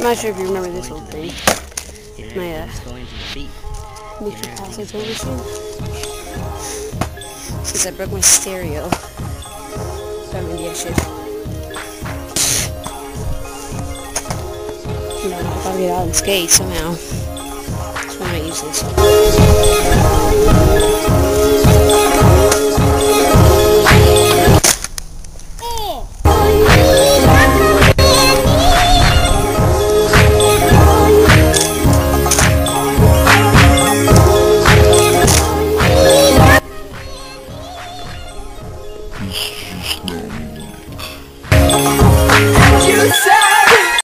I'm not sure if you remember this old thing. Yeah, My, uh, it's defeat. Mixer Passive machine. Since I broke my stereo. So maybe I should. You know, I gotta get out and skate somehow. So I might use this. Christmas now.